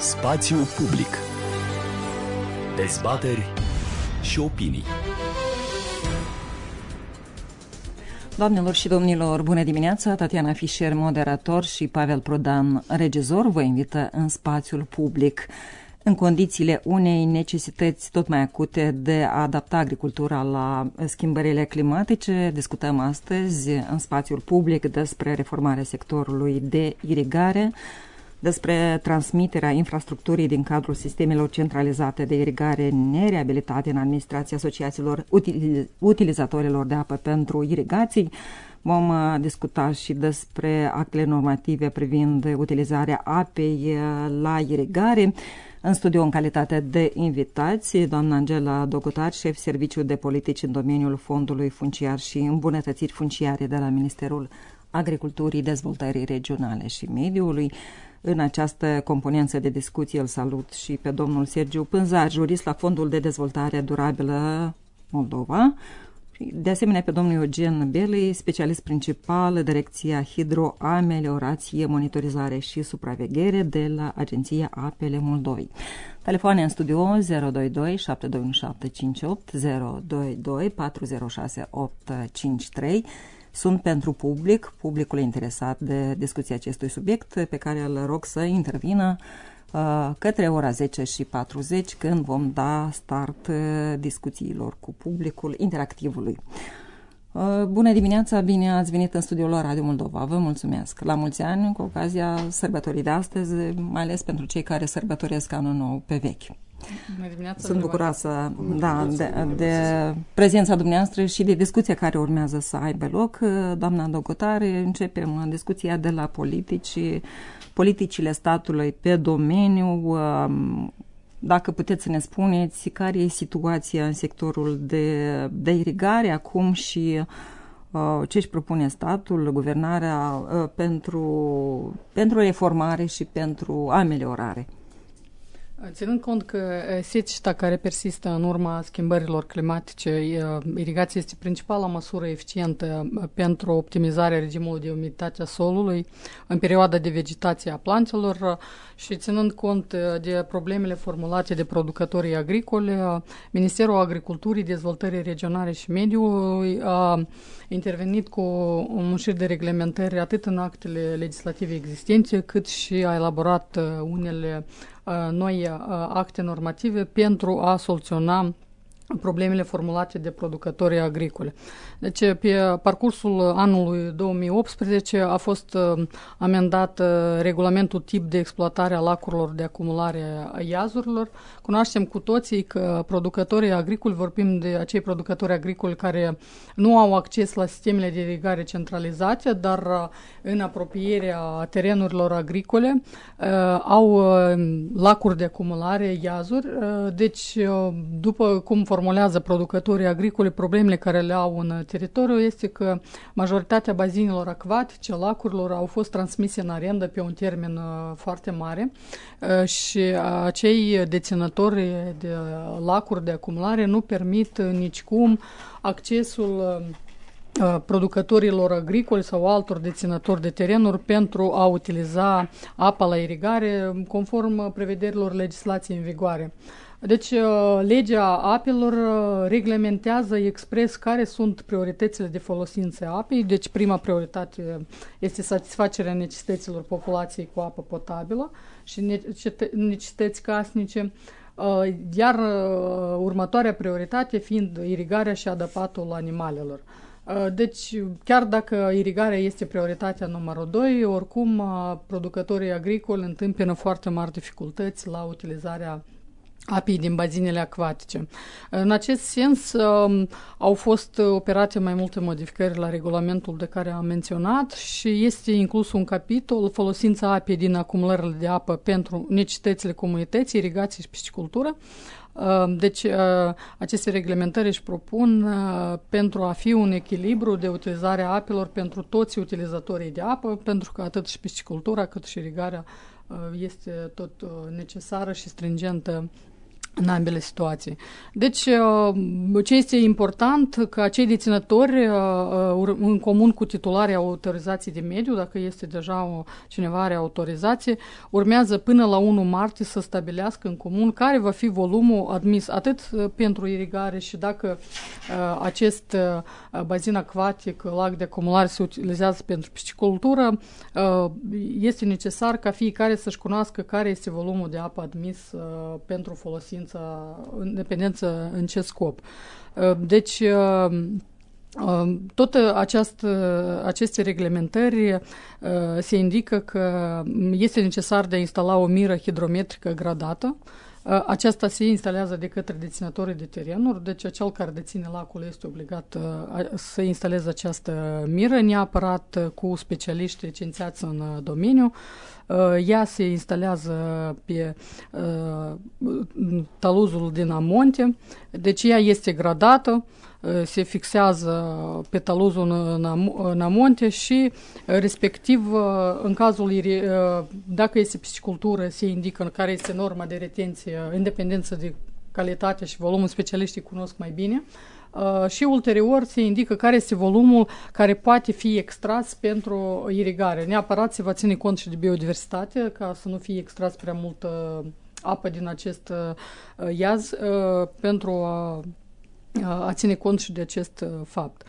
Spațiu public. Dezbateri și opinii. Doamnelor și domnilor, bună dimineața! Tatiana Fischer, moderator și Pavel Prodan, regizor, vă invită în spațiul public. În condițiile unei necesități tot mai acute de a adapta agricultura la schimbările climatice, discutăm astăzi în spațiul public despre reformarea sectorului de irigare, despre transmiterea infrastructurii din cadrul sistemelor centralizate de irigare nereabilitate în administrația asociațiilor utilizatorilor de apă pentru irigații. Vom uh, discuta și despre actele normative privind utilizarea apei uh, la irigare. În studio, în calitate de invitați, doamna Angela Dogotar, șef serviciu de politici în domeniul fondului funciar și îmbunătățiri funciare de la Ministerul Agriculturii, Dezvoltării Regionale și Mediului. În această componență de discuție îl salut și pe domnul Sergiu Pânzar, jurist la Fondul de Dezvoltare Durabilă Moldova, de asemenea pe domnul Eugen Beli, specialist principal, Direcția Hidroameliorație, Monitorizare și Supraveghere de la Agenția Apele Moldovei. Telefoane în studio 022 72758 022 406 853 sunt pentru public, publicul interesat de discuția acestui subiect, pe care îl rog să intervină uh, către ora 10 și 40, când vom da start uh, discuțiilor cu publicul interactivului. Uh, bună dimineața, bine ați venit în studioul Radio Moldova, vă mulțumesc. La mulți ani, cu ocazia sărbătorii de astăzi, mai ales pentru cei care sărbătoresc anul nou pe vechi. Sunt bucuroasă da, de, de prezența dumneavoastră și de discuția care urmează să aibă loc. Doamna Dogotare, începem discuția de la politici, politicile statului pe domeniu. Dacă puteți să ne spuneți care e situația în sectorul de, de irigare acum și uh, ce își propune statul, guvernarea uh, pentru, pentru reformare și pentru ameliorare. Ținând cont că seceta care persistă în urma schimbărilor climatice, irigația este principala măsură eficientă pentru optimizarea regimului de umiditate a solului în perioada de vegetație a plantelor și ținând cont de problemele formulate de producătorii agricole, Ministerul Agriculturii, Dezvoltării Regionale și Mediului a intervenit cu un șir de reglementări atât în actele legislative existente, cât și a elaborat unele noi acte normative pentru a soluționa problemele formulate de producătorii agricole. Deci, pe parcursul anului 2018 a fost uh, amendat uh, regulamentul tip de exploatare a lacurilor de acumulare a iazurilor. Cunoaștem cu toții că producătorii agricoli, vorbim de acei producători agricoli care nu au acces la sistemele de irigare centralizate, dar uh, în apropierea terenurilor agricole au lacuri de acumulare, iazuri. Deci, după cum formulează producătorii agricoli, problemele care le au în teritoriu este că majoritatea bazinelor acvatice, lacurilor, au fost transmise în arendă pe un termen uh, foarte mare uh, și acei deținători de lacuri de acumulare nu permit nicicum accesul uh, producătorilor agricoli sau altor deținători de terenuri pentru a utiliza apa la irigare conform prevederilor legislației în vigoare. Deci, uh, legea apelor uh, reglementează expres care sunt prioritățile de folosință a apei. Deci, prima prioritate este satisfacerea necesităților populației cu apă potabilă și necesități casnice, uh, iar următoarea prioritate fiind irigarea și adăpatul animalelor. Deci, chiar dacă irigarea este prioritatea numărul 2, oricum producătorii agricoli întâmpină foarte mari dificultăți la utilizarea apii din bazinele acvatice. În acest sens, um, au fost operate mai multe modificări la regulamentul de care am menționat și este inclus un capitol folosința apei din acumulările de apă pentru necesitățile comunității, irigație și piscicultură. Um, deci, uh, aceste reglementări își propun uh, pentru a fi un echilibru de utilizare a apelor pentru toți utilizatorii de apă, pentru că atât și piscicultura cât și irigarea uh, este tot necesară și stringentă în ambele situații. Deci, uh, ce este important, că acei deținători, uh, uh, în comun cu titularii autorizației de mediu, dacă este deja o, cineva are autorizație, urmează până la 1 martie să stabilească în comun care va fi volumul admis atât pentru irigare și dacă acest bazin acvatic, lac de acumulare se utilizează pentru piscicultură, este necesar ca fiecare să-și cunoască care este volumul de apă admis pentru folosință independența, independență în ce scop. Uh, deci, uh, uh, tot această, aceste reglementări se indică că este necesar de a instala o miră hidrometrică gradată. Aceasta se instalează de către deținătorii de terenuri, deci cel care deține lacul este obligat să instaleze această miră, neapărat cu specialiști licențiați în domeniu. Uh, ea se instalează pe uh, taluzul din amonte, deci ea este gradată, uh, se fixează pe taluzul în amonte și respectiv în cazul dacă este piscicultură se indică care este norma de retenție independență de calitate și volumul specialiștii cunosc mai bine Uh, și ulterior se indică care este volumul care poate fi extras pentru irigare. Neapărat se va ține cont și de biodiversitate, ca să nu fie extras prea multă apă din acest uh, iaz uh, pentru a, a ține cont și de acest fapt.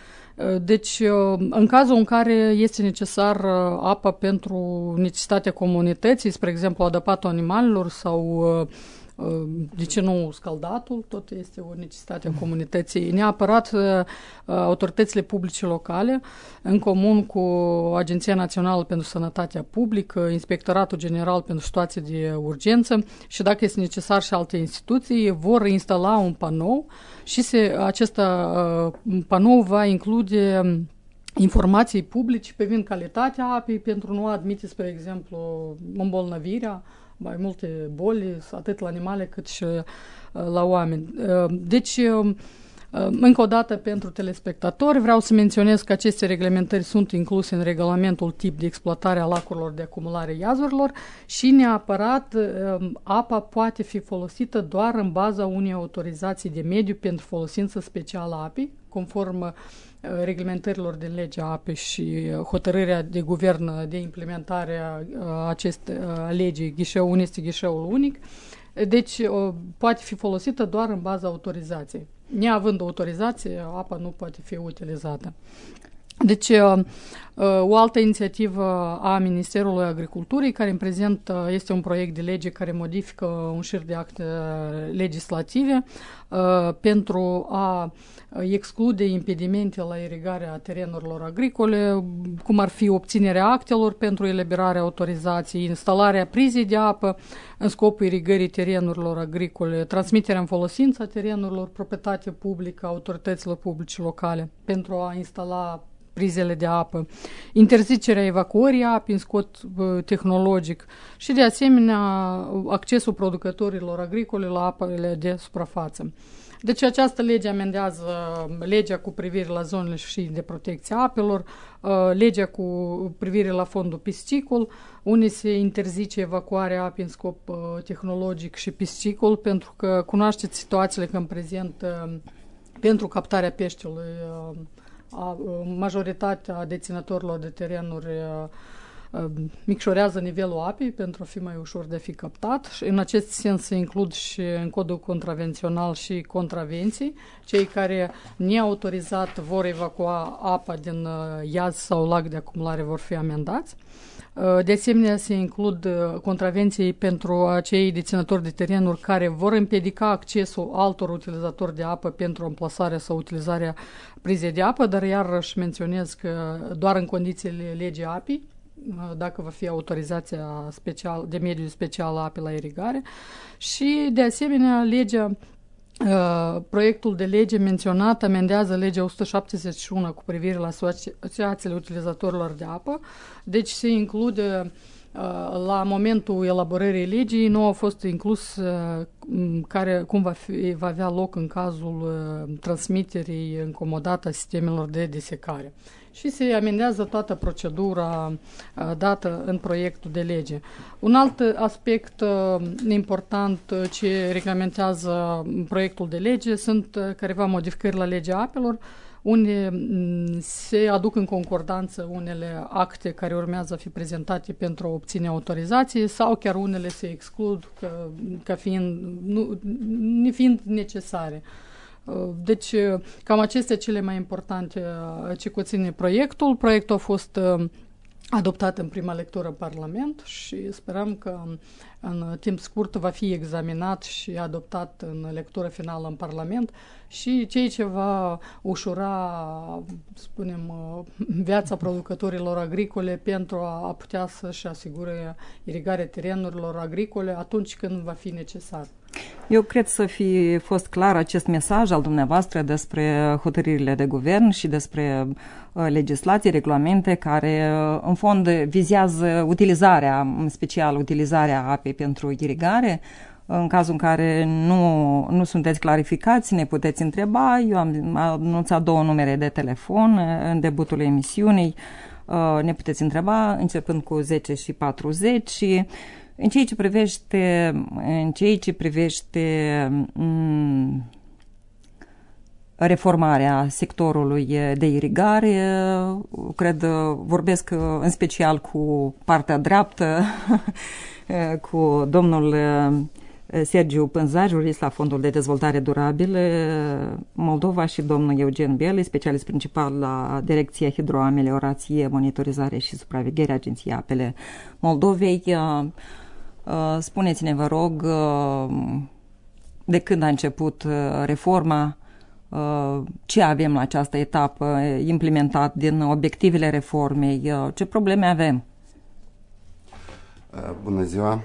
Deci, în cazul în care este necesar apă pentru necesitatea comunității, spre exemplu adăpatul animalelor sau de ce nu scaldatul? Tot este o necesitate a comunității. Neapărat autoritățile publice locale, în comun cu Agenția Națională pentru Sănătatea Publică, Inspectoratul General pentru Situații de Urgență și dacă este necesar și alte instituții, vor instala un panou și se, acest panou va include informații publice privind calitatea apei pentru nu admite, spre exemplu, îmbolnăvirea mai multe boli, atât la animale cât și uh, la oameni. Uh, deci, uh, încă o dată pentru telespectatori, vreau să menționez că aceste reglementări sunt incluse în regulamentul tip de exploatare a lacurilor de acumulare iazurilor și neapărat apa poate fi folosită doar în baza unei autorizații de mediu pentru folosință specială a apei, conform reglementărilor din legea apei și hotărârea de guvern de implementare a acestei legii, ghișeul este ghișeul unic, deci poate fi folosită doar în baza autorizației. Neavând autorizație, apa nu poate fi utilizată. Deci, o altă inițiativă a Ministerului Agriculturii, care în prezent este un proiect de lege care modifică un șir de acte legislative pentru a exclude impedimente la irigarea terenurilor agricole, cum ar fi obținerea actelor pentru eliberarea autorizației, instalarea prizei de apă în scopul irigării terenurilor agricole, transmiterea în folosință a terenurilor proprietate publică autorităților publice locale pentru a instala prizele de apă, interzicerea evacuării apei în scot tehnologic și, de asemenea, accesul producătorilor agricole la apele de suprafață. Deci această lege amendează legea cu privire la zonele și de protecție a apelor, uh, legea cu privire la fondul piscicol, unde se interzice evacuarea apei în scop uh, tehnologic și piscicol, pentru că cunoașteți situațiile că în prezent uh, pentru captarea peștelui majoritatea deținătorilor de terenuri micșorează nivelul apei pentru a fi mai ușor de a fi captat și în acest sens se includ și în codul contravențional și contravenții. Cei care neautorizat vor evacua apa din iaz sau lac de acumulare vor fi amendați. De asemenea, se includ contravenții pentru acei deținători de terenuri care vor împiedica accesul altor utilizatori de apă pentru amplasarea sau utilizarea prizei de apă, dar iarăși menționez că doar în condițiile legii apei, dacă va fi autorizația special, de mediu special a apei la irigare. Și, de asemenea, legea proiectul de lege menționat amendează legea 171 cu privire la asociațiile utilizatorilor de apă, deci se include la momentul elaborării legii nu a fost inclus care, cum va, fi, va avea loc în cazul transmiterii încomodată a sistemelor de desecare și se amendează toată procedura dată în proiectul de lege. Un alt aspect important ce reglementează proiectul de lege sunt careva modificări la legea apelor, unde mm, se aduc în concordanță unele acte care urmează a fi prezentate pentru a obține autorizație sau chiar unele se exclud ca, ca fiind, nu, fiind necesare. Uh, deci, cam acestea cele mai importante uh, ce conține proiectul. Proiectul a fost uh, adoptat în prima lectură în Parlament și sperăm că în timp scurt va fi examinat și adoptat în lectură finală în Parlament și cei ce va ușura, spunem, viața producătorilor agricole pentru a putea să-și asigure irigarea terenurilor agricole atunci când va fi necesar. Eu cred să fi fost clar acest mesaj al dumneavoastră despre hotărârile de guvern și despre uh, legislații, regulamente care uh, în fond vizează utilizarea, în special utilizarea apei pentru irigare. În cazul în care nu, nu sunteți clarificați, ne puteți întreba. Eu am anunțat două numere de telefon în debutul emisiunii. Uh, ne puteți întreba începând cu 10 și 40 și în ceea ce privește, în ceea ce privește mm, reformarea sectorului de irigare, cred, vorbesc în special cu partea dreaptă, cu domnul Sergiu Pânzar, jurist la Fondul de Dezvoltare Durabilă Moldova și domnul Eugen Beli, specialist principal la Direcția Hidroameliorație, Monitorizare și Supraveghere Agenției Apele Moldovei. Uh, spuneți-ne, vă rog, uh, de când a început uh, reforma, ce avem la această etapă implementat din obiectivele reformei, ce probleme avem? Bună ziua!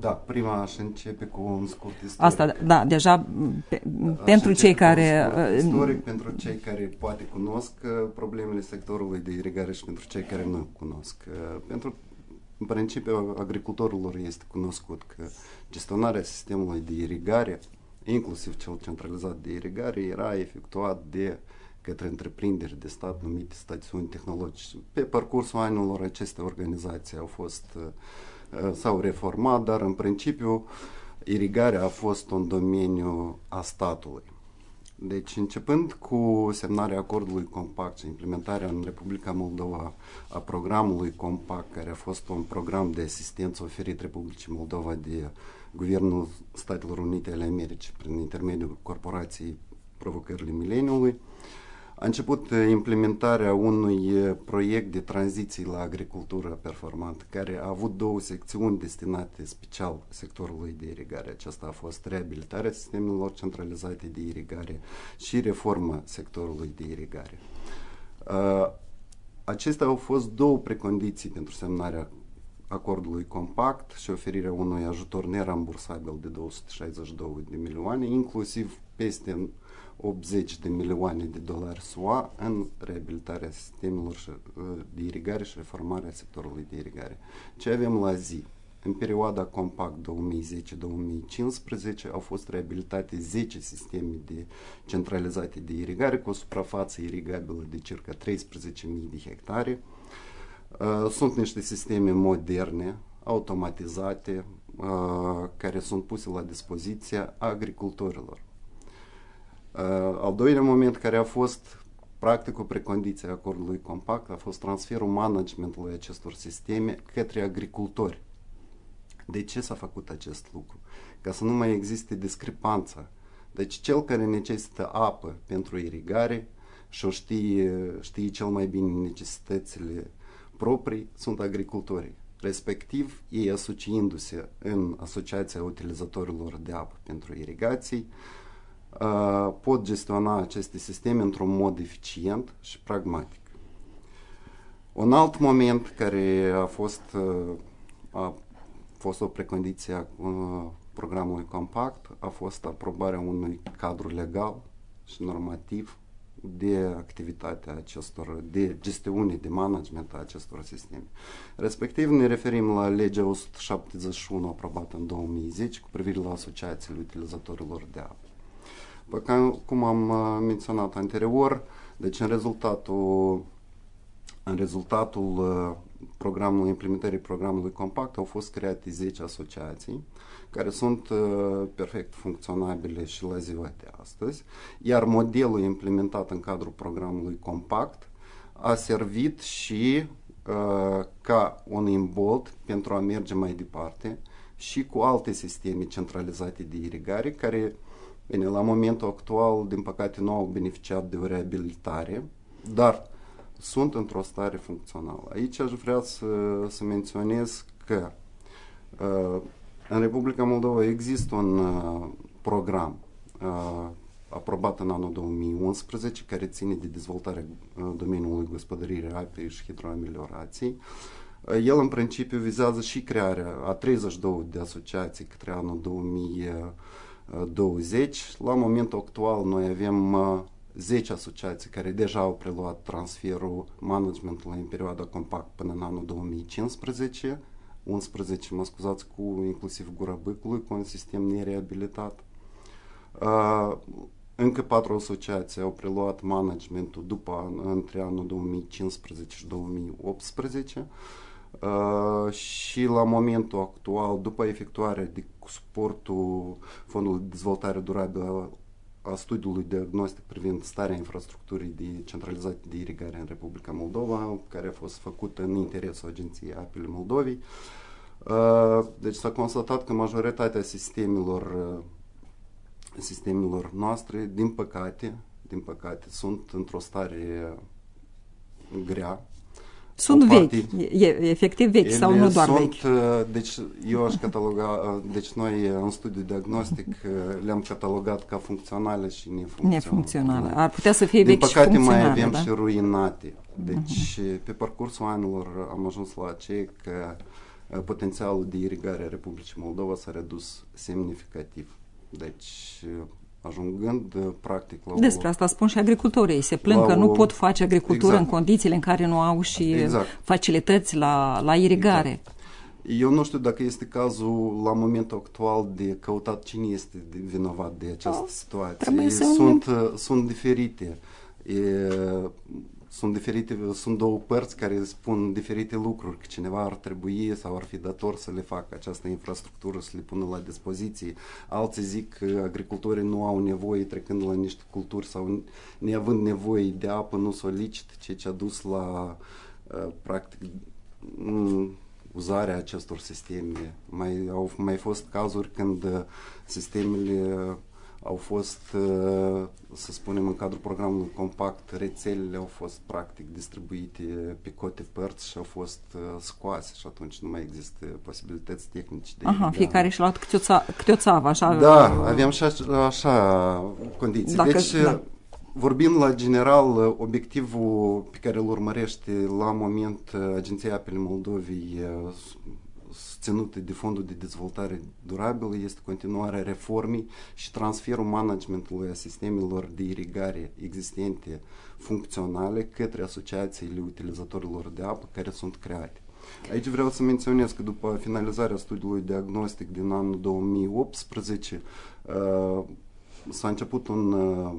Da, prima aș începe cu un scurt istoric. Asta, da, deja pe, pentru cei care... Istoric pentru cei care poate cunosc problemele sectorului de irigare și pentru cei care nu cunosc. Pentru în principiu, agricultorilor este cunoscut că gestionarea sistemului de irigare, inclusiv cel centralizat de irigare, era efectuat de către întreprinderi de stat numite stațiuni tehnologice. Pe parcursul anilor aceste organizații au fost, uh, s-au reformat, dar în principiu irigarea a fost un domeniu a statului. Deci, începând cu semnarea acordului compact și implementarea în Republica Moldova a programului compact, care a fost un program de asistență oferit Republicii Moldova de Guvernul Statelor Unite ale Americii prin intermediul corporației Provocările Mileniului, a început uh, implementarea unui uh, proiect de tranziție la agricultură performantă, care a avut două secțiuni destinate special sectorului de irigare. Aceasta a fost reabilitarea sistemelor centralizate de irigare și reforma sectorului de irigare. Uh, acestea au fost două precondiții pentru semnarea acordului compact și oferirea unui ajutor nerambursabil de 262 de milioane, inclusiv peste 80 de milioane de dolari SUA în reabilitarea sistemelor uh, de irigare și reformarea sectorului de irigare. Ce avem la zi? În perioada compact 2010-2015 au fost reabilitate 10 sisteme de centralizate de irigare cu o suprafață irigabilă de circa 13.000 de hectare. Uh, sunt niște sisteme moderne, automatizate, uh, care sunt puse la dispoziția agricultorilor. Uh, al doilea moment care a fost practic o precondiție a acordului compact a fost transferul managementului acestor sisteme către agricultori. De ce s-a făcut acest lucru? Ca să nu mai existe discrepanța. Deci cel care necesită apă pentru irigare și o știe, știe cel mai bine necesitățile proprii sunt agricultorii. Respectiv, ei asociindu-se în Asociația Utilizatorilor de Apă pentru Irigații, Uh, pot gestiona aceste sisteme într-un mod eficient și pragmatic. Un alt moment care a fost, uh, a fost o precondiție a uh, programului compact a fost aprobarea unui cadru legal și normativ de activitatea acestor, de gestiune, de management a acestor sisteme. Respectiv ne referim la legea 171 aprobată în 2010 cu privire la asociațiile utilizatorilor de apă. Cum am uh, menționat anterior, Deci în rezultatul, în rezultatul uh, programului, implementării programului compact au fost create 10 asociații care sunt uh, perfect funcționabile și la ziua de astăzi, iar modelul implementat în cadrul programului compact a servit și uh, ca un imbolt pentru a merge mai departe și cu alte sisteme centralizate de irigare care, bine, la momentul actual, din păcate, nu au beneficiat de o reabilitare, dar sunt într-o stare funcțională. Aici aș vrea să, să menționez că uh, în Republica Moldova există un uh, program uh, aprobat în anul 2011 care ține de dezvoltarea uh, domeniului gospodăririi apei și hidroameliorației. Uh, el în principiu vizează și crearea a 32 de asociații către anul 2020. La momentul actual noi avem uh, 10 asociații care deja au preluat transferul managementului în perioada compact până în anul 2015, 11, mă scuzați, cu inclusiv Gura Băcului, cu un sistem nereabilitat. Uh, încă patru asociații au preluat managementul după între anul 2015 și 2018 uh, și la momentul actual, după efectuarea de suportul Fondului de Dezvoltare Durabilă a studiului diagnostic privind starea infrastructurii de centralizate de irigare în Republica Moldova, care a fost făcut în interesul Agenției Apele Moldovei. Deci s-a constatat că majoritatea sistemelor, sistemelor noastre, din păcate, din păcate, sunt într-o stare grea, sunt vechi, e, efectiv vechi sau nu doar sunt, vechi? Uh, deci eu aș cataloga, uh, deci noi în studiu diagnostic uh, le-am catalogat ca funcționale și nefuncționale. Nefuncționale. Ar putea să fie vechi Din păcate mai avem da? și ruinate. Deci uh-huh. pe parcursul anilor am ajuns la ce că potențialul de irigare a Republicii Moldova s-a redus semnificativ. Deci ajungând uh, practic la Despre o, asta spun și agricultorii. Se plâng că o, nu pot face agricultură exact. în condițiile în care nu au și exact. facilități la, la irigare. Exact. Eu nu știu dacă este cazul la momentul actual de căutat cine este vinovat de această oh, situație. Sunt, uh, sunt diferite. E, sunt diferite, sunt două părți care spun diferite lucruri, că cineva ar trebui sau ar fi dator să le facă această infrastructură, să le pună la dispoziție. Alții zic că agricultorii nu au nevoie trecând la niște culturi sau neavând nevoie de apă, nu solicită, ceea ce a dus la uh, practic uzarea acestor sisteme. Mai, au mai fost cazuri când uh, sistemele au fost, uh, să spunem, în cadrul programului compact, rețelele au fost practic distribuite pe cote părți și au fost uh, scoase și atunci nu mai există posibilități tehnice de Aha, irigare. fiecare și-a luat câte o, ța- câte o țavă, așa? Da, aveam și așa, așa condiții. Dacă, deci, da. Vorbind la general, obiectivul pe care îl urmărește la moment Agenția Apele Moldovei susținute de Fondul de Dezvoltare Durabilă este continuarea reformei și transferul managementului a sistemelor de irigare existente funcționale către asociațiile utilizatorilor de apă care sunt create. Aici vreau să menționez că după finalizarea studiului diagnostic din anul 2018 uh, s-a început un uh,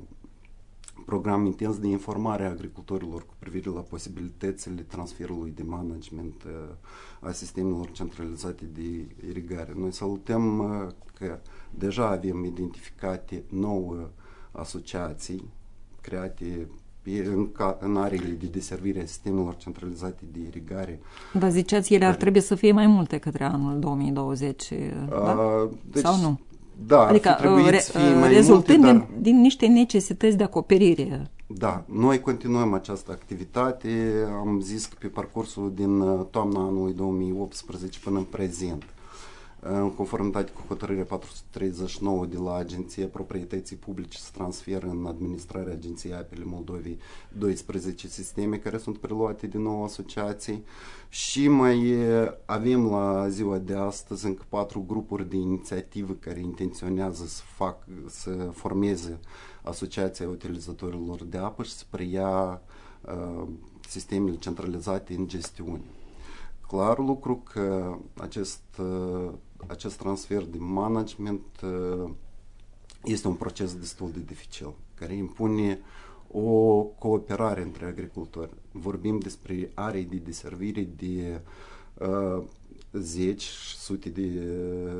program intens de informare a agricultorilor cu privire la posibilitățile transferului de management uh, a sistemelor centralizate de irigare. Noi salutăm uh, că deja avem identificate nouă asociații create în, în arele de deservire a sistemelor centralizate de irigare. Dar ziceați, ele ar trebui să fie mai multe către anul 2020, da? deci, Sau nu? Da, adică, ar re, să fie mai rezultând multe, dar... din, din niște necesități de acoperire. Da, noi continuăm această activitate, am zis că pe parcursul din uh, toamna anului 2018 până în prezent în conformitate cu hotărârea 439 de la Agenția Proprietății Publice se transferă în administrarea Agenției Apele Moldovei 12 sisteme care sunt preluate din nou asociații și mai avem la ziua de astăzi încă patru grupuri de inițiativă care intenționează să fac, să formeze Asociația Utilizatorilor de Apă și să preia uh, sistemele centralizate în gestiune. Clar lucru că acest uh, acest transfer de management uh, este un proces destul de dificil, care impune o cooperare între agricultori. Vorbim despre arii de deservire de uh, zeci, sute de,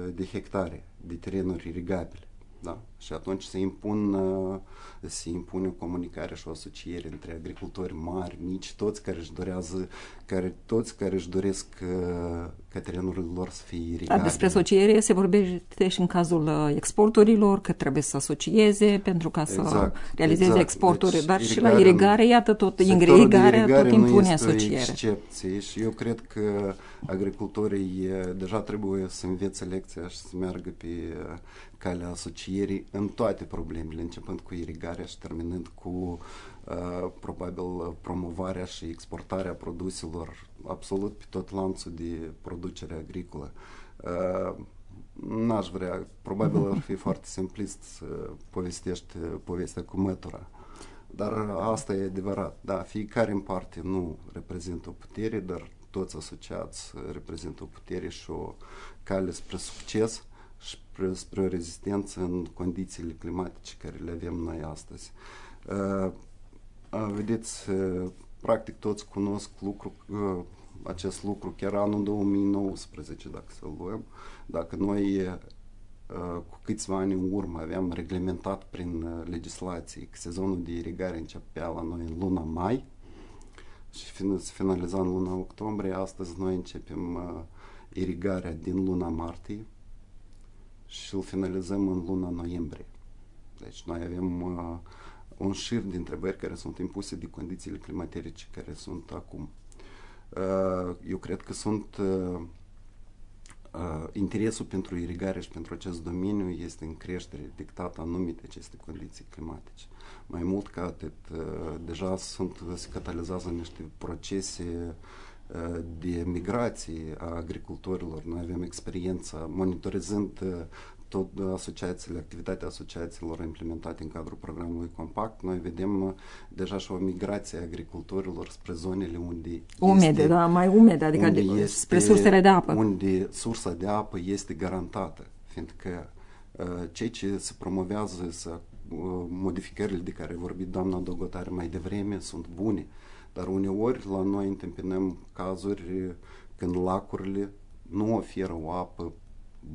de hectare de terenuri irigabile. Da? Și atunci se, impun, uh, se impune o comunicare și o asociere între agricultori mari, mici, toți care își dorează, care, toți care își doresc uh, ca terenurile lor să fie irigabile. Dar despre asociere se vorbește și în cazul uh, exporturilor, că trebuie să asocieze pentru ca să exact, realizeze exact. exporturi, deci, dar și la irigare, iată, tot irigarea tot impune asociere. excepție și eu cred că agricultorii deja trebuie să învețe lecția și să meargă pe calea asocierii în toate problemele, începând cu irigarea și terminând cu uh, probabil promovarea și exportarea produselor absolut pe tot lanțul de producere agricolă. Uh, n-aș vrea, probabil ar fi foarte simplist să povestești povestea cu mătura. Dar asta e adevărat. Da, fiecare în parte nu reprezintă o putere, dar toți asociați reprezintă o putere și o cale spre succes spre, spre o rezistență în condițiile climatice care le avem noi astăzi. Uh, vedeți, uh, practic toți cunosc lucru, uh, acest lucru chiar anul 2019, dacă să-l luăm, dacă noi uh, cu câțiva ani în urmă aveam reglementat prin uh, legislație că sezonul de irigare începea la noi în luna mai și se finaliza în luna octombrie, astăzi noi începem uh, irigarea din luna martie și îl finalizăm în luna noiembrie. Deci noi avem uh, un șir de întrebări care sunt impuse de condițiile climaterice care sunt acum. Uh, eu cred că sunt uh, uh, interesul pentru irigare și pentru acest domeniu este în creștere, dictat anume de aceste condiții climatice. Mai mult ca atât, uh, deja sunt, se catalizează niște procese de migrație a agricultorilor. Noi avem experiență monitorizând tot asociațiile, activitatea asociațiilor implementate în cadrul programului Compact, noi vedem deja și o migrație a agricultorilor spre zonele unde umede, este, da, mai umede, adică unde de, este, spre sursele de apă. Unde sursa de apă este garantată, fiindcă uh, cei ce se promovează să uh, modificările de care a vorbit doamna Dogotare mai devreme sunt bune, dar uneori la noi întâmpinăm cazuri când lacurile nu oferă o apă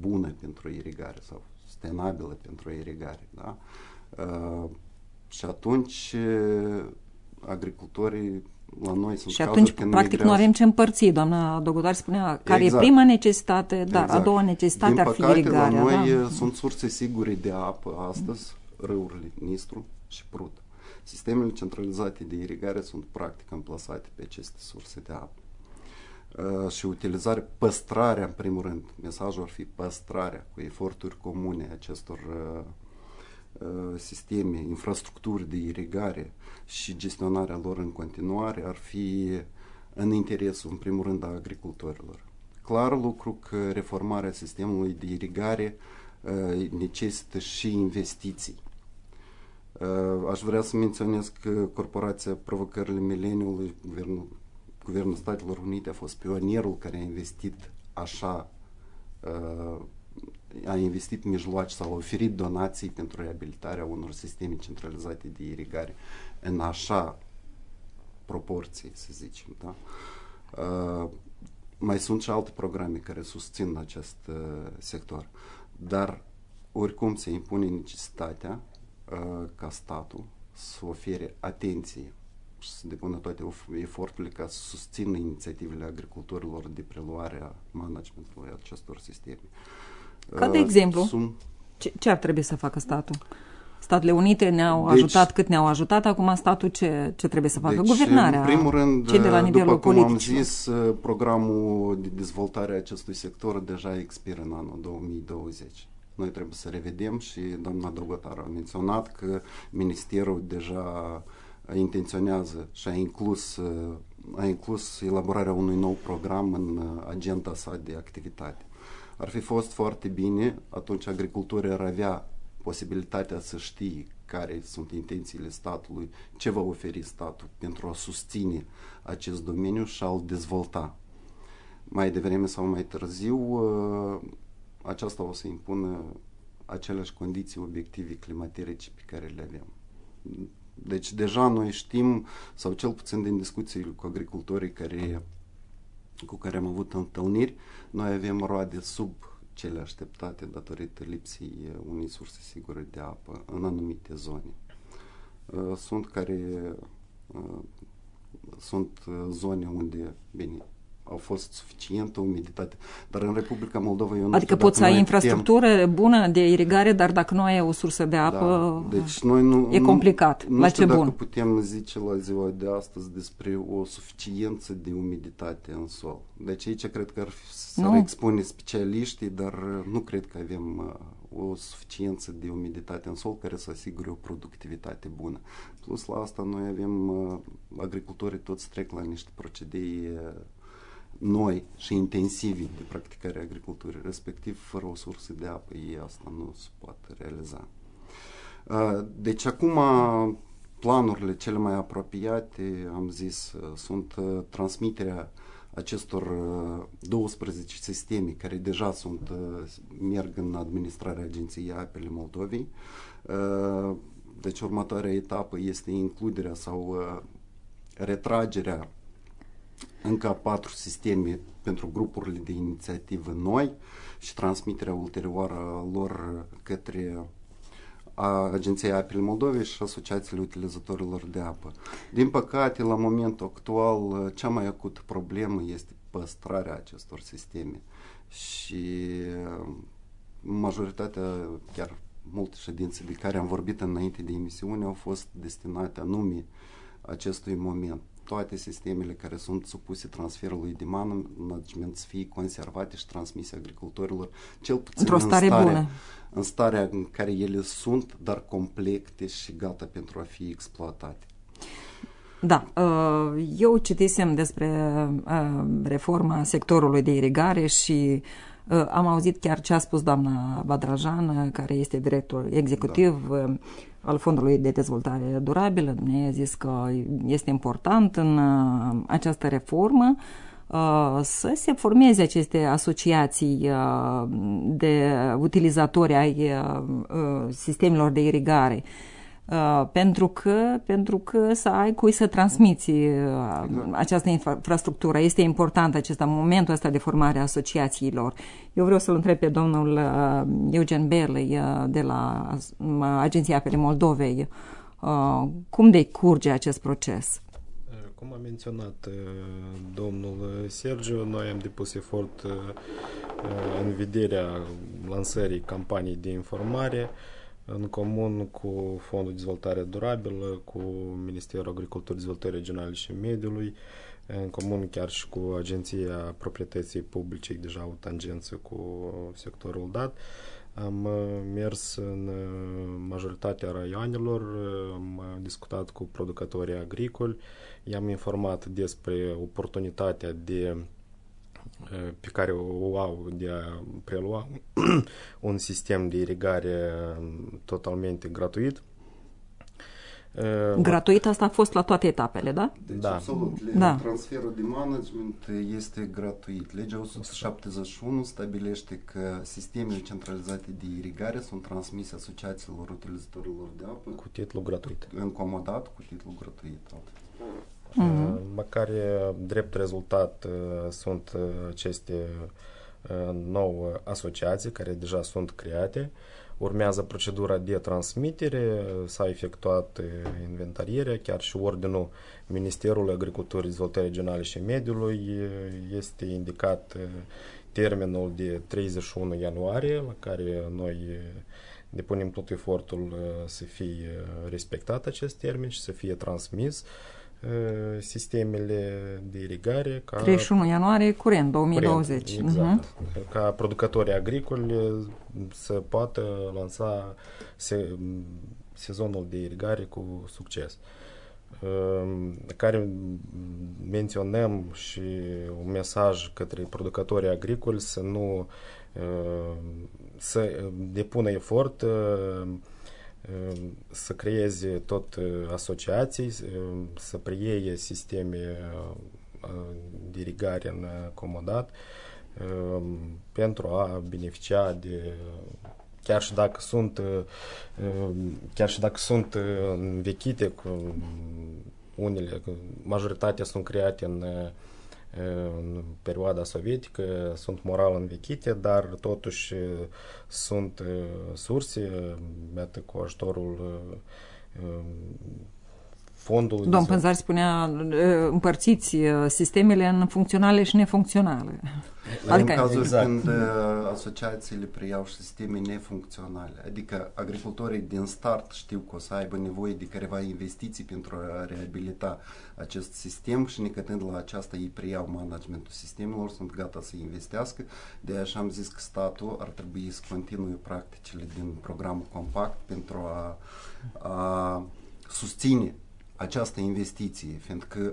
bună pentru irigare sau sustenabilă pentru irigare. Da? Uh, și atunci uh, agricultorii la noi sunt Și atunci, când practic, migrează. nu avem ce împărți. Doamna Dogodar spunea care exact. e prima necesitate, dar exact. a doua necesitate Din ar fi irigarea. la noi da? Uh, sunt surse sigure de apă astăzi, râurile Nistru și Prut. Sistemele centralizate de irigare sunt practic amplasate pe aceste surse de apă. Uh, și utilizare, păstrarea în primul rând, mesajul ar fi păstrarea cu eforturi comune acestor uh, uh, sisteme, infrastructuri de irigare și gestionarea lor în continuare ar fi în interesul, în primul rând, a agricultorilor. Clar lucru că reformarea sistemului de irigare uh, necesită și investiții. Uh, aș vrea să menționez că Corporația Provocările Mileniului, Guvernul Guvernul Statelor Unite a fost pionierul care a investit așa, uh, a investit mijloace sau a oferit donații pentru reabilitarea unor sisteme centralizate de irigare în așa proporții, să zicem. Da? Uh, mai sunt și alte programe care susțin acest uh, sector, dar oricum se impune necesitatea ca statul să ofere atenție și să depună toate eforturile ca să susțină inițiativele agricultorilor de preluare a managementului acestor sisteme. Ca de uh, exemplu, Sunt... ce, ce ar trebui să facă statul? Statele Unite ne-au deci, ajutat cât ne-au ajutat, acum statul ce, ce trebuie să facă? Deci, Guvernarea. În primul rând, cei de la nivelul după cum politic. am zis, uh, programul de dezvoltare a acestui sector deja expiră în anul 2020. Noi trebuie să revedem și doamna Dogotar a menționat că Ministerul deja intenționează și a inclus, a inclus elaborarea unui nou program în agenda sa de activitate. Ar fi fost foarte bine, atunci agricultorii ar avea posibilitatea să știe care sunt intențiile statului, ce va oferi statul pentru a susține acest domeniu și a-l dezvolta. Mai devreme sau mai târziu, aceasta o să impună aceleași condiții obiective climaterice pe care le avem Deci deja noi știm, sau cel puțin din discuțiile cu agricultorii care, cu care am avut întâlniri, noi avem roade sub cele așteptate datorită lipsii unei surse sigure de apă în anumite zone. Sunt care sunt zone unde, bine, au fost suficientă umiditate. Dar în Republica Moldova eu nu Adică poți să ai infrastructură putem... bună de irigare, dar dacă nu ai o sursă de apă, da. deci noi nu, e complicat. Nu, la știu ce dacă bun? putem zice la ziua de astăzi despre o suficiență de umiditate în sol. Deci aici cred că ar fi să expune specialiștii, dar nu cred că avem uh, o suficiență de umiditate în sol care să asigure o productivitate bună. Plus la asta noi avem, uh, agricultorii toți trec la niște procedee uh, noi și intensivi de practicare agriculturii, respectiv fără o sursă de apă, ei asta nu se poate realiza. Deci acum planurile cele mai apropiate, am zis, sunt transmiterea acestor 12 sisteme care deja sunt, merg în administrarea Agenției Apele Moldovei. Deci următoarea etapă este includerea sau retragerea încă patru sisteme pentru grupurile de inițiativă noi și transmiterea ulterioară lor către Agenția Apele Moldovei și asociațiile utilizatorilor de apă. Din păcate, la momentul actual, cea mai acută problemă este păstrarea acestor sisteme și majoritatea, chiar multe ședințe de care am vorbit înainte de emisiune au fost destinate anume acestui moment toate sistemele care sunt supuse transferului de management să fie conservate și transmise agricultorilor, cel puțin Într-o stare în starea, bună. în starea în care ele sunt, dar complete și gata pentru a fi exploatate. Da, uh, eu citisem despre uh, reforma sectorului de irigare și uh, am auzit chiar ce a spus doamna Badrajan, care este director executiv da al Fondului de Dezvoltare Durabilă. Dumnezeu a zis că este important în uh, această reformă uh, să se formeze aceste asociații uh, de utilizatori ai sistemelor de irigare Uh, pentru că, pentru că să ai cui să transmiți uh, această infrastructură. Este important acest momentul ăsta de formare a asociațiilor. Eu vreau să-l întreb pe domnul uh, Eugen Berley de la Agenția Apele Moldovei cum de curge acest proces? Cum a menționat domnul Sergiu, noi am depus efort în vederea lansării campanii de informare în comun cu Fondul de Dezvoltare Durabilă, cu Ministerul Agriculturii, Dezvoltării Regionale și Mediului, în comun chiar și cu Agenția Proprietății Publice, deja au tangență cu sectorul dat. Am uh, mers în uh, majoritatea raioanelor, am discutat cu producătorii agricoli, i-am informat despre oportunitatea de pe care o au de a prelua un sistem de irigare totalmente gratuit. Gratuit asta a fost la toate etapele, da? Deci, da. absolut. Da. Transferul de management este gratuit. Legea 171 stabilește că sistemele centralizate de irigare sunt transmise asociațiilor utilizatorilor de apă cu titlu gratuit. Încomodat cu titlu gratuit. Uh-huh. Măcar drept rezultat sunt aceste nouă asociații care deja sunt create. Urmează procedura de transmitere, s-a efectuat inventarierea, chiar și ordinul Ministerului Agriculturii, Dezvoltării Regionale și Mediului este indicat termenul de 31 ianuarie, la care noi depunem tot efortul să fie respectat acest termen și să fie transmis sistemele de irigare. Ca 31 ianuarie, curent, 2020. Curent, exact. Uh-huh. Ca producătorii agricoli să poată lansa se, sezonul de irigare cu succes. Care menționăm și un mesaj către producătorii agricoli să nu să depună efort să creeze tot asociații, să preie sisteme de irigare în comodat pentru a beneficia de chiar și dacă sunt chiar și dacă sunt învechite cu unele, majoritatea sunt create în în perioada sovietică sunt moral învechite, dar totuși sunt surse, iată, cu ajutorul fondul... Domn Pânzar spunea, împărțiți sistemele în funcționale și nefuncționale. Adică, în cazul exact. când asociațiile preiau sisteme nefuncționale, adică agricultorii din start știu că o să aibă nevoie de careva investiții pentru a reabilita acest sistem și necătând la aceasta ei preiau managementul sistemelor, sunt gata să investească, de așa am zis că statul ar trebui să continue practicile din programul compact pentru a, a susține această investiție, fiindcă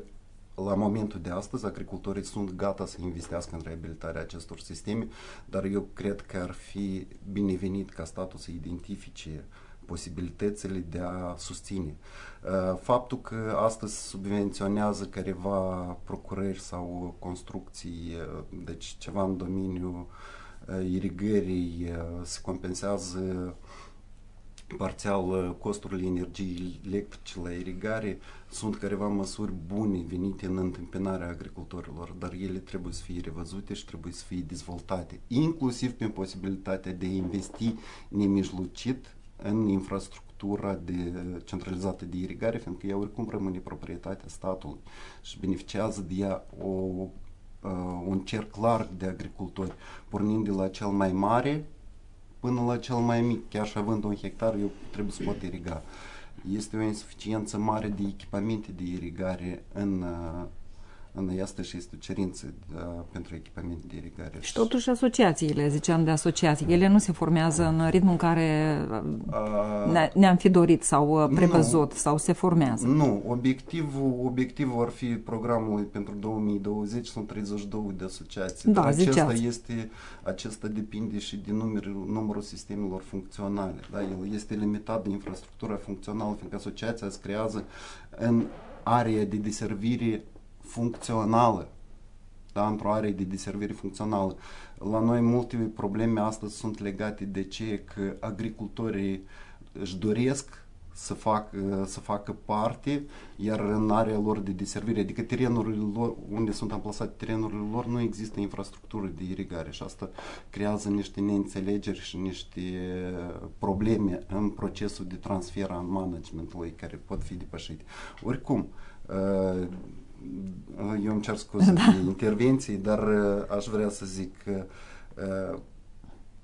la momentul de astăzi agricultorii sunt gata să investească în reabilitarea acestor sisteme, dar eu cred că ar fi binevenit ca statul să identifice posibilitățile de a susține. Uh, faptul că astăzi subvenționează careva procurări sau construcții, uh, deci ceva în domeniul uh, irigării, se compensează parțial uh, costurile energiei electrice la irigare. Sunt careva măsuri bune venite în întâmpinarea agricultorilor, dar ele trebuie să fie revăzute și trebuie să fie dezvoltate, inclusiv prin posibilitatea de a investi nemijlocit în infrastructura de, centralizată de irigare, fiindcă ea oricum rămâne proprietatea statului și beneficiază de ea o, uh, un cerc larg de agricultori, pornind de la cel mai mare până la cel mai mic, chiar și având un hectar, eu trebuie să pot iriga. Este o insuficiență mare de echipamente de irigare în uh, în asta și este o cerință uh, pentru echipament de irigare. Și totuși asociațiile, ziceam de asociații, ele nu se formează în ritmul în care uh, ne-am fi dorit sau uh, prevăzut nu, sau se formează? Nu, obiectivul, obiectivul ar fi programul pentru 2020, sunt 32 de asociații. Da, acesta, este, acesta depinde și de numărul, numărul sistemelor funcționale. Da? El este limitat de infrastructura funcțională, fiindcă asociația se creează în area de deservire funcțională, da, într-o are de deservire funcțională. La noi multe probleme astăzi sunt legate de ce că agricultorii își doresc să, fac, să facă parte, iar în area lor de deservire, adică terenurile lor, unde sunt amplasate terenurile lor, nu există infrastructură de irigare și asta creează niște neînțelegeri și niște probleme în procesul de transfer a managementului care pot fi depășite. Oricum, eu îmi cer scuze da. de intervenții, dar uh, aș vrea să zic că uh,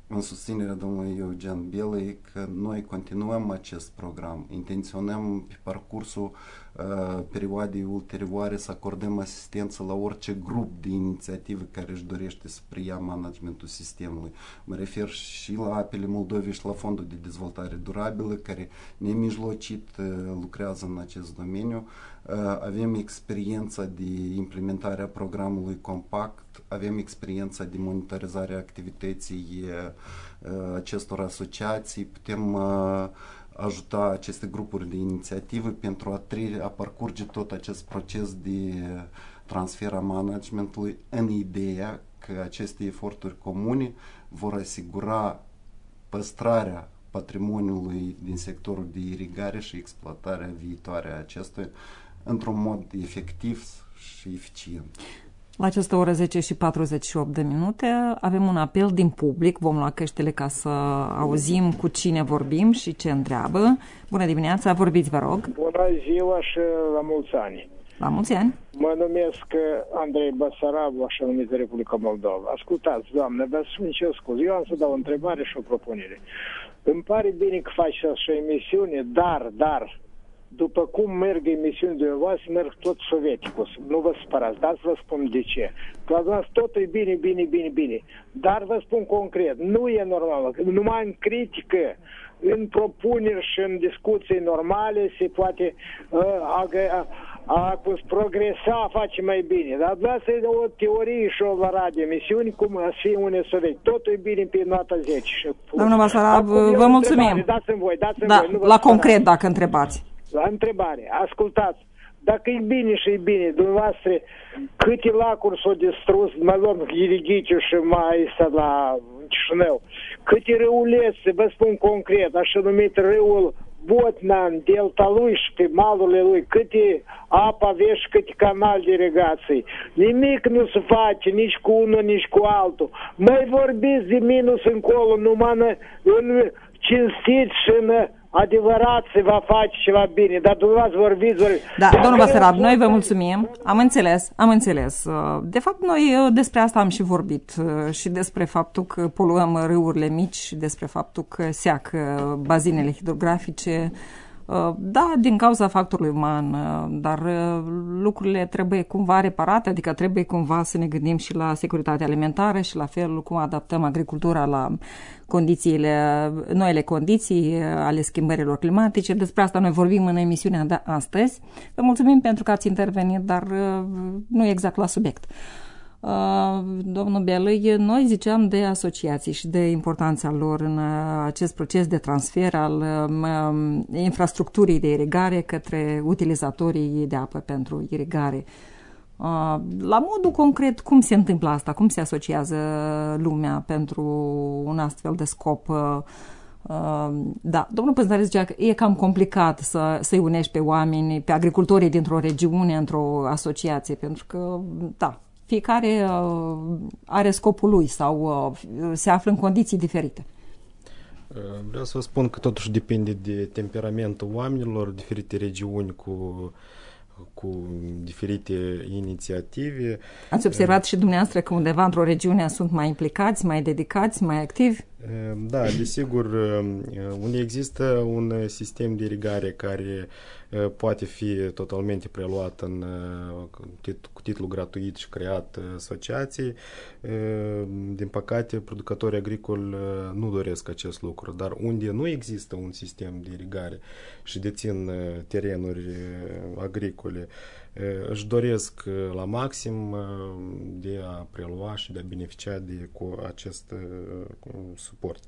în susținerea domnului Eugen Belei că noi continuăm acest program, intenționăm pe parcursul uh, perioadei ulterioare să acordăm asistență la orice grup de inițiative care își dorește să preia managementul sistemului. Mă refer și la apele Moldovei și la Fondul de Dezvoltare Durabilă, care nemijlocit uh, lucrează în acest domeniu. Uh, avem experiența de implementare a programului Compact, avem experiența de monitorizare a activității uh, acestor asociații, putem uh, ajuta aceste grupuri de inițiative pentru a, tre- a parcurge tot acest proces de transfer a managementului în ideea că aceste eforturi comune vor asigura păstrarea patrimoniului din sectorul de irigare și exploatarea viitoare a acestuia într-un mod efectiv și eficient. La această oră 10 și 48 de minute avem un apel din public. Vom lua căștile ca să auzim cu cine vorbim și ce întreabă. Bună dimineața, vorbiți, vă rog. Bună ziua și la mulți ani. La mulți ani. Mă numesc Andrei Basarab, așa numit Republica Moldova. Ascultați, doamne, dar sunt ce scuze. Eu am să dau o întrebare și o propunere. Îmi pare bine că faci așa emisiune, dar, dar, după cum merg emisiuni de voastră, merg tot sovieticul. Nu vă spărați, dați vă spun de ce. Că la totul e bine, bine, bine, bine. Dar vă spun concret, nu e normal. Numai în critică, în propuneri și în discuții normale se poate uh, a, a, a, a progresa, face mai bine. Dar asta e o teorie și o la radio emisiuni, cum a fi une sovieti. Totul e bine pe nota 10. Doamna Basarab, vă mulțumim. Dați-mi voi, dați-mi da, voi. Nu la concret, dacă întrebați la întrebare, ascultați, Dacă e bine și e bine, dumneavoastră, câte lacuri s-au distrus, mai luăm Irighiciu și mai să la Chișinău, câte râulețe, vă spun concret, așa numit râul Botnan, delta lui și pe malurile lui, câte apă aveți și câte canal de irigații. Nimic nu se face, nici cu unul, nici cu altul. Mai vorbiți de minus încolo, numai în, în cinstit și în adevărat se va face ceva bine, dar dumneavoastră vorbiți... vorbiți. Da, domnul Basarab, noi vă mulțumim, am înțeles, am înțeles. De fapt, noi uh, despre asta am și vorbit uh, și despre faptul că poluăm râurile mici și despre faptul că seacă bazinele hidrografice, Uh, da, din cauza factorului uman, uh, dar uh, lucrurile trebuie cumva reparate, adică trebuie cumva să ne gândim și la securitatea alimentară și la felul cum adaptăm agricultura la condițiile, noile condiții ale schimbărilor climatice. Despre asta noi vorbim în emisiunea de astăzi. Vă mulțumim pentru că ați intervenit, dar nu exact la subiect. Uh, domnul Belăi, noi ziceam de asociații și de importanța lor în uh, acest proces de transfer al um, infrastructurii de irigare către utilizatorii de apă pentru irigare. Uh, la modul concret, cum se întâmplă asta? Cum se asociază lumea pentru un astfel de scop? Da, domnul Păzare zicea că e cam complicat să, să-i unești pe oameni, pe agricultorii dintr-o regiune într-o asociație, pentru că, da, fiecare uh, are scopul lui sau uh, se află în condiții diferite. Uh, vreau să vă spun că totuși depinde de temperamentul oamenilor, diferite regiuni cu cu diferite inițiative. Ați observat și dumneavoastră că undeva într-o regiune sunt mai implicați, mai dedicați, mai activi? Da, desigur, unde există un sistem de irigare care poate fi totalmente preluat în, cu titlu gratuit și creat asociații. Din păcate, producătorii agricoli nu doresc acest lucru, dar unde nu există un sistem de irigare și dețin terenuri agricole, își doresc la maxim de a prelua și de a beneficia de cu acest suport.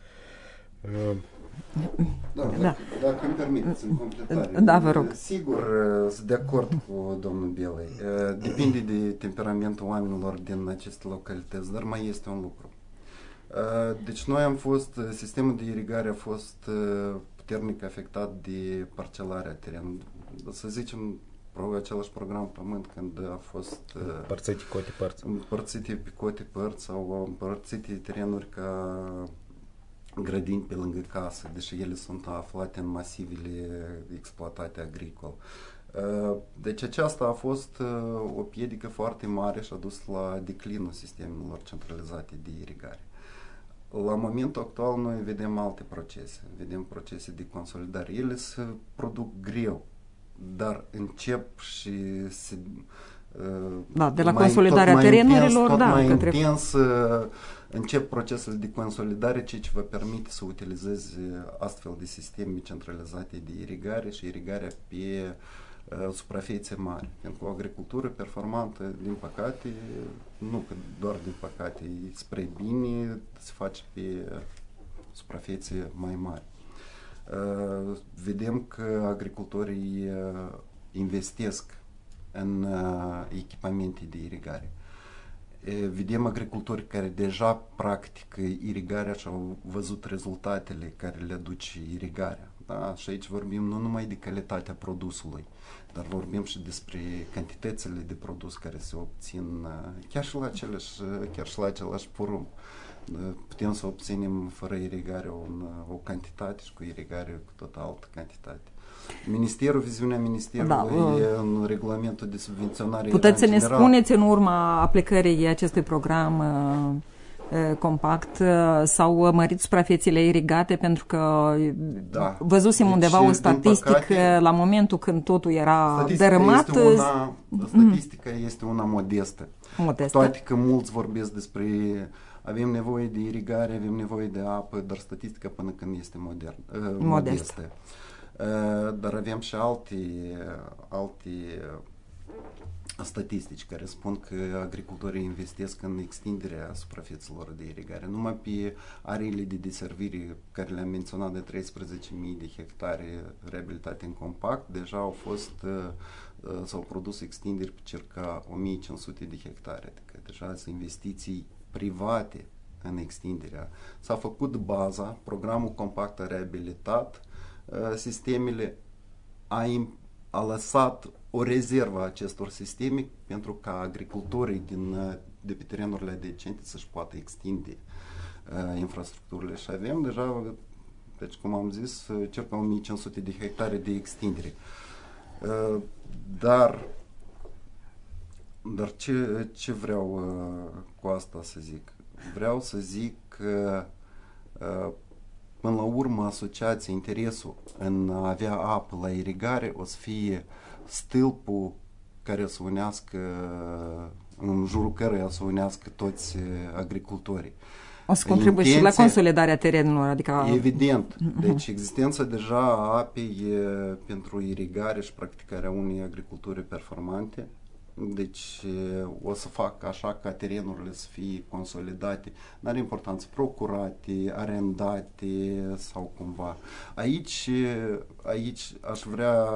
Da, da. Dacă îmi permiteți în completare. Da, vă rog. Sigur, sunt de acord cu domnul Belei. Depinde de temperamentul oamenilor din aceste localități, dar mai este un lucru. Deci noi am fost, sistemul de irigare a fost puternic afectat de parcelarea terenului. Să zicem, același program pământ când a fost împărțite cote părți. Împărțite pe cote părți sau împărțite terenuri ca grădini pe lângă casă, deși ele sunt aflate în masivele exploatate agricol. Deci aceasta a fost o piedică foarte mare și a dus la declinul sistemelor centralizate de irigare. La momentul actual noi vedem alte procese, vedem procese de consolidare. Ele se produc greu, dar încep și se da, de la consolidarea terenurilor, tot da, mai către... intens încep procesul de consolidare, ceea ce vă permite să utilizezi astfel de sisteme centralizate de irigare și irigarea pe uh, suprafețe mari. Pentru că o agricultură performantă, din păcate, nu că doar din păcate, spre bine se face pe suprafețe mai mari. Uh, vedem că agricultorii uh, investesc în uh, echipamente de irigare. Vedem agricultori care deja practică irigarea și au văzut rezultatele care le aduce irigarea. Da? Și aici vorbim nu numai de calitatea produsului, dar vorbim și despre cantitățile de produs care se obțin chiar și la același, chiar și la același porumb. Putem să obținem fără irigare o, o cantitate și cu irigare cu tot altă cantitate. Ministerul, viziunea Ministerului, da, în regulamentul de subvenționare Puteți să ne general. spuneți în urma aplicării acestui program uh, compact s-au mărit suprafețele irigate pentru că da. văzusem deci, undeva o statistică păcate, la momentul când totul era dărâmat. Este una, statistica mm. este una modestă. Modestă. Toate că mulți vorbesc despre avem nevoie de irigare, avem nevoie de apă, dar statistica până când este modern, uh, modestă. modestă dar avem și alte, alte statistici care spun că agricultorii investesc în extinderea suprafețelor de irigare. Numai pe areile de deservire care le-am menționat de 13.000 de hectare reabilitate în compact, deja au fost s-au produs extinderi pe circa 1500 de hectare, adică deja sunt investiții private în extinderea. S-a făcut baza, programul compact a reabilitat sistemele, a, a lăsat o rezervă a acestor sisteme pentru ca agricultorii din, de pe terenurile adjacente să-și poată extinde uh, infrastructurile și avem deja, deci cum am zis, circa 1500 de hectare de extindere. Uh, dar dar ce, ce vreau uh, cu asta să zic? Vreau să zic că uh, până la urmă asociația, interesul în a avea apă la irigare o să fie stâlpul care să unească, în jurul căruia să unească toți agricultorii. O să contribuie și la consolidarea terenilor, adică... Evident. Deci existența deja a apei pentru irigare și practicarea unei agriculturi performante deci o să fac așa ca terenurile să fie consolidate, n-are importanță, procurate, arendate sau cumva. Aici, aici aș vrea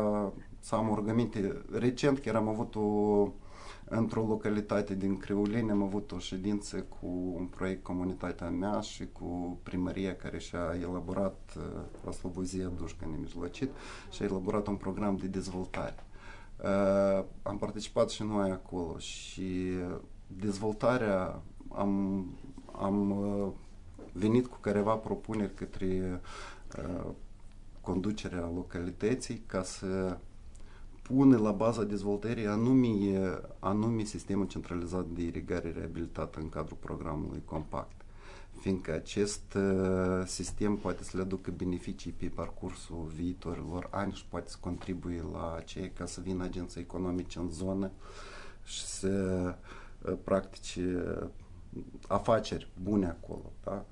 să am o rugăminte. Recent chiar am avut o într-o localitate din Creuleni am avut o ședință cu un proiect comunitatea mea și cu primăria care și-a elaborat la Slobozia Dușca nemijlocit și a elaborat un program de dezvoltare. Uh, am participat și noi acolo și dezvoltarea am, am uh, venit cu careva propuneri către uh, conducerea localității ca să pune la baza dezvoltării anume, anume sistemul centralizat de irigare reabilitată în cadrul programului compact fiindcă acest uh, sistem poate să le aducă beneficii pe parcursul viitorilor ani și poate să contribuie la cei ca să vină agenții economice în zonă și să uh, practice uh, afaceri bune acolo. Da?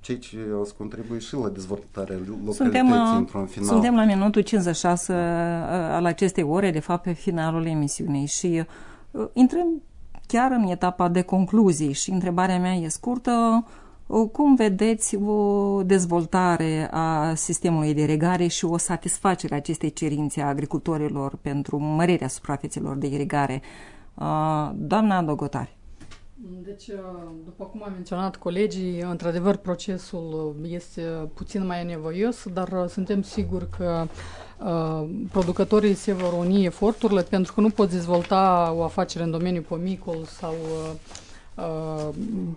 cei ce o să contribuie și la dezvoltarea localității într-un final. Suntem la minutul 56 al acestei ore, de fapt pe finalul emisiunii și intrăm chiar în etapa de concluzii și întrebarea mea e scurtă. Cum vedeți o dezvoltare a sistemului de irigare și o satisfacere a acestei cerințe a agricultorilor pentru mărirea suprafețelor de irigare? Doamna Dogotari. Deci, după cum am menționat colegii, într-adevăr procesul este puțin mai nevoios, dar suntem siguri că uh, producătorii se vor uni eforturile pentru că nu poți dezvolta o afacere în domeniul pomicol sau uh,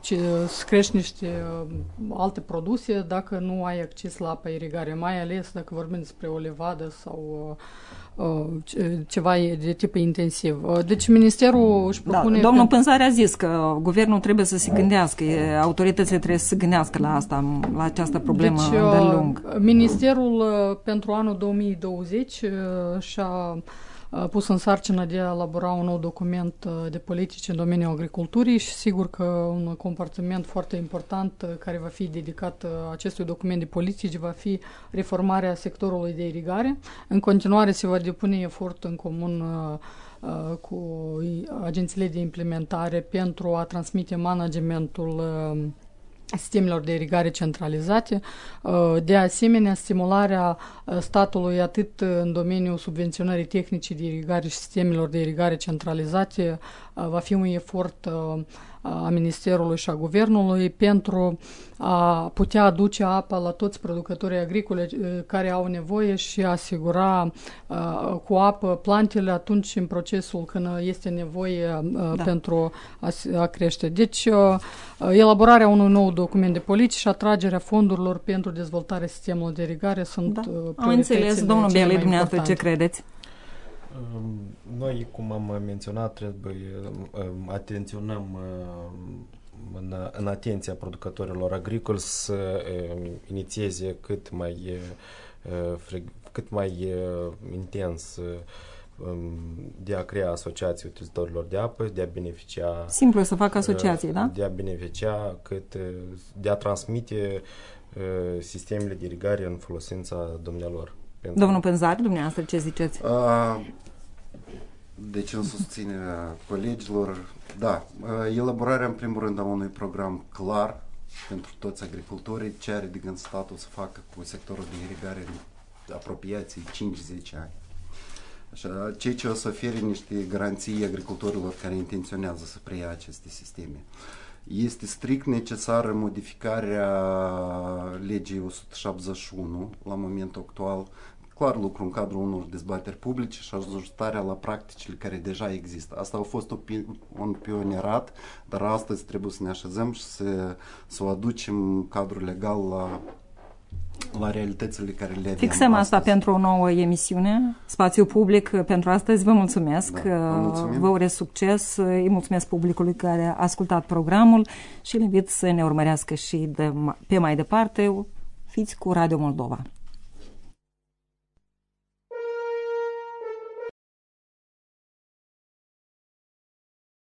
ce, să crești niște uh, alte produse dacă nu ai acces la apă irigare, mai ales dacă vorbim despre o levadă sau uh, Uh, ceva de tip intensiv. Uh, deci ministerul își da, propune... Da, domnul că... Pânzare a zis că guvernul trebuie să se gândească, autoritățile trebuie să se gândească la asta, la această problemă deci, de lung. Ministerul uh, pentru anul 2020 și-a pus în sarcină de a elabora un nou document de politici în domeniul agriculturii și sigur că un comportament foarte important care va fi dedicat acestui document de politici va fi reformarea sectorului de irigare. În continuare se va depune efort în comun cu agențiile de implementare pentru a transmite managementul sistemelor de irigare centralizate, uh, de asemenea stimularea uh, statului atât în domeniul subvenționării tehnicii de irigare și sistemelor de irigare centralizate uh, va fi un efort a Ministerului și a Guvernului pentru a putea aduce apă la toți producătorii agricole care au nevoie și a asigura cu apă plantele atunci în procesul când este nevoie da. pentru a, a crește. Deci, elaborarea unui nou document de politici și atragerea fondurilor pentru dezvoltarea sistemului de irigare sunt da. Am înțeles, domnul Bielei, dumneavoastră, ce credeți? Noi, cum am menționat, trebuie atenționăm în, în atenția producătorilor agricoli să inițieze cât mai cât mai intens de a crea asociații utilizatorilor de apă, de a beneficia... Simplu să facă asociații, da? De a beneficia, cât, de a transmite sistemele de irigare în folosința dumnealor. Domnul Pânzari, dumneavoastră, ce ziceți? Uh, Deci, în susținerea colegilor, da, elaborarea, în primul rând, a unui program clar pentru toți agricultorii, ce are de gând statul să facă cu sectorul de irigare în apropiații 5-10 ani. Așa, cei ce o să ofere niște garanții agricultorilor care intenționează să preia aceste sisteme. Este strict necesară modificarea legii 171 la momentul actual, clar lucru în cadrul unor dezbateri publice și ajustarea la practicile care deja există. Asta a fost un pionierat, dar astăzi trebuie să ne așezăm și să, să o aducem cadrul legal la la realitățile care le avem Fixăm astăzi. asta pentru o nouă emisiune, spațiu public pentru astăzi. Vă mulțumesc, Da, vă, vă urez succes, îi mulțumesc publicului care a ascultat programul și îl invit să ne urmărească și de, pe mai departe. Fiți cu Radio Moldova.